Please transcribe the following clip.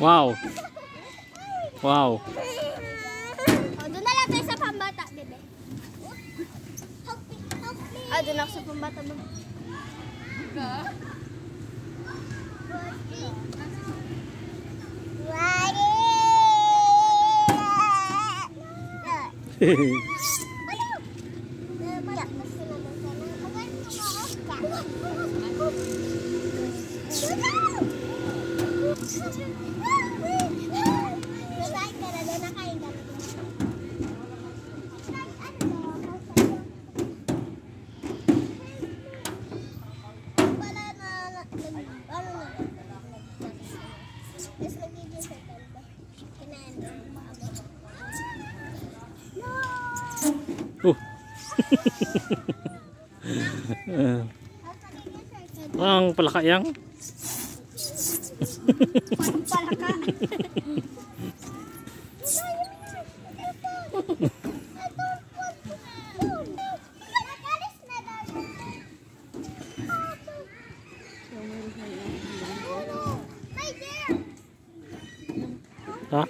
Wow. Wow. O, doon na lang tayo sa pambata, bebe. Ah, doon ako sa pambata, bebe. Oh. Ang palakayang. Palaka. Huh?